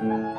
嗯。